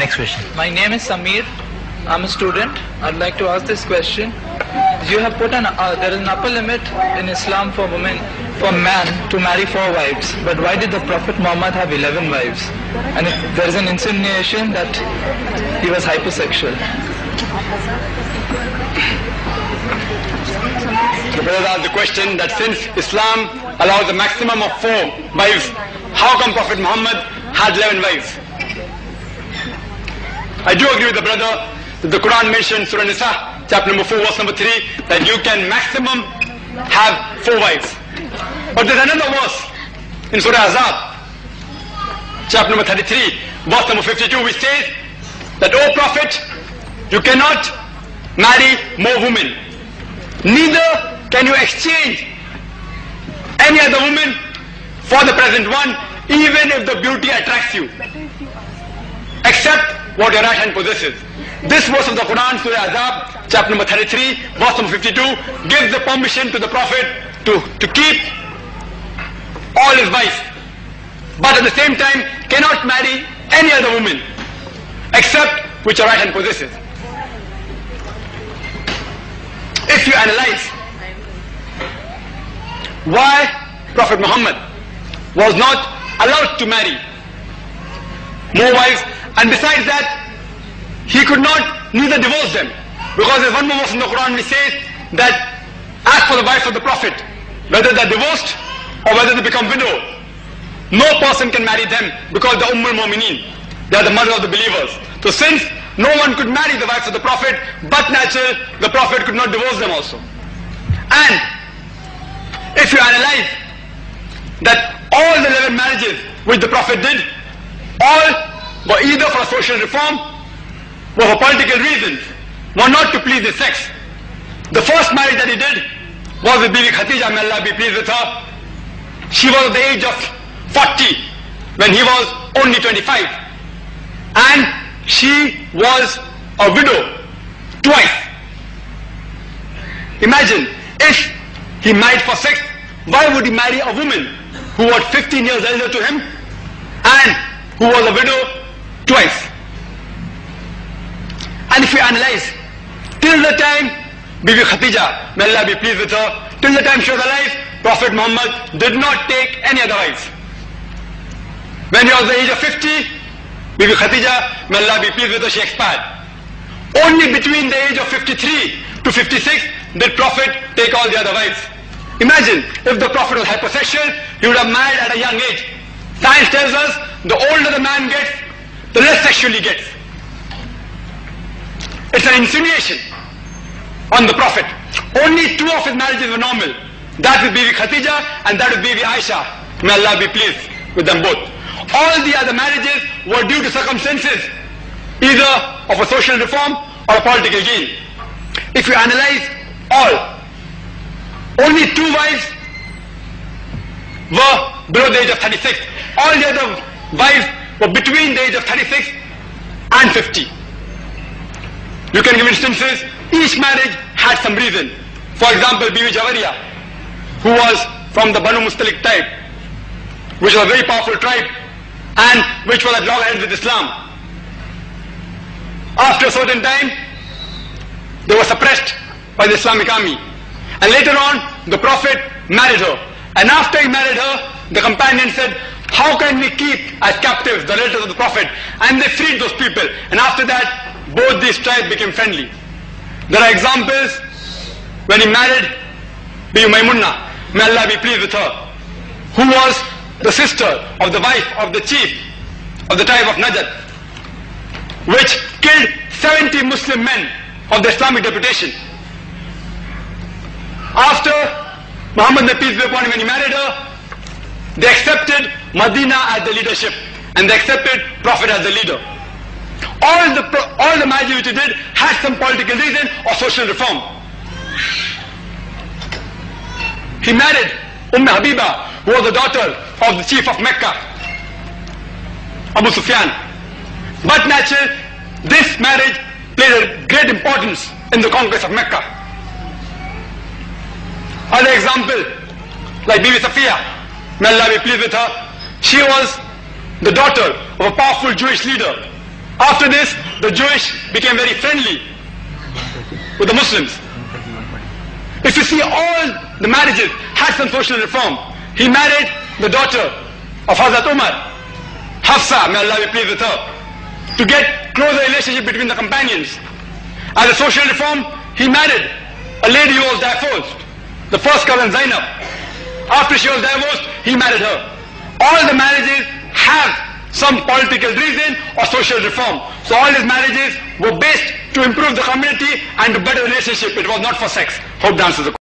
Next question. My name is Samir. I'm a student. I'd like to ask this question. You have put an uh, there is an upper limit in Islam for women for man to marry four wives. But why did the Prophet Muhammad have eleven wives? And if there is an insinuation that he was hypersexual. The brother asked the question that since Islam allows a maximum of four wives, how come Prophet Muhammad had 11 wives? I do agree with the brother that the Quran mentions Surah Nisa, chapter number 4, verse number 3, that you can maximum have four wives. But there's another verse in Surah Ahzab, chapter number 33, verse number 52, which says that, O Prophet, you cannot marry more women. Neither can you exchange any other woman for the present one, even if the beauty attracts you. Except what your right hand possesses. This verse of the Quran, Surah Ahzab, chapter number 33, verse number 52, gives the permission to the Prophet to, to keep all his wives. But at the same time, cannot marry any other woman, except which your right hand possesses. If you analyze why Prophet Muhammad was not allowed to marry more wives and besides that he could not neither divorce them. Because there's one more verse in the Quran which says that as for the wives of the Prophet whether they're divorced or whether they become widow no person can marry them because they're Ummul Mu'mineen. They are the mother of the believers. So since no one could marry the wives of the Prophet but natural the Prophet could not divorce them also. And if you analyze that all the 11 marriages which the Prophet did, all were either for social reform or for political reasons, or not to please the sex. The first marriage that he did was with Bibi Khatija, may Allah be pleased with her. She was at the age of 40 when he was only 25. And she was a widow twice. Imagine if he married for sex, why would he marry a woman who was 15 years elder to him and who was a widow twice? And if you analyze, till the time Bibi Khadija, may Allah be pleased with her, till the time she was alive, Prophet Muhammad did not take any other wives. When he was the age of 50, Bibi Khadija, may Allah be pleased with her, she expired. Only between the age of 53 to 56 did Prophet take all the other wives. Imagine if the Prophet was hypersexual, he would have married at a young age. Science tells us the older the man gets, he gets. It's an insinuation on the Prophet. Only two of his marriages were normal. That Bibi Khatija and that Bibi Aisha. May Allah be pleased with them both. All the other marriages were due to circumstances, either of a social reform or a political gain. If you analyze all, only two wives were below the age of 36. All the other wives were between the age of 36 and 50. You can give instances, each marriage had some reason. For example, Bibi Jawariya, who was from the Banu Mustalik tribe, which was a very powerful tribe, and which was at loggerheads with Islam. After a certain time, they were suppressed by the Islamic army. And later on, the Prophet married her. And after he married her, the companion said, how can we keep as captives the relatives of the Prophet? And they freed those people. And after that, both these tribes became friendly. There are examples when he married Bibi Maimunna, may Allah be pleased with her, who was the sister of the wife of the chief of the tribe of Najd, which killed 70 Muslim men of the Islamic deputation. After Muhammad the peace be upon him when he married her, they accepted Medina as the leadership and they accepted Prophet as the leader. All the all the marriages which he did had some political reason or social reform. He married Umm Habiba, who was the daughter of the chief of Mecca, Abu Sufyan. But naturally, this marriage played a great importance in the conquest of Mecca. Other example, like Bibi Safiya, may Allah be pleased with her, she was the daughter of a powerful Jewish leader After this, the Jewish became very friendly with the Muslims. If you see all the marriages had some social reform. He married the daughter of Hazrat Umar, Hafsa, may Allah be pleased with her, to get closer relationship between the companions. As a social reform, he married a lady who was divorced, the first cousin Zainab. After she was divorced, he married her. All the marriages have some political reason or social reform. So all these marriages were based to improve the community and to better relationship. It was not for sex. Hope that answers the question.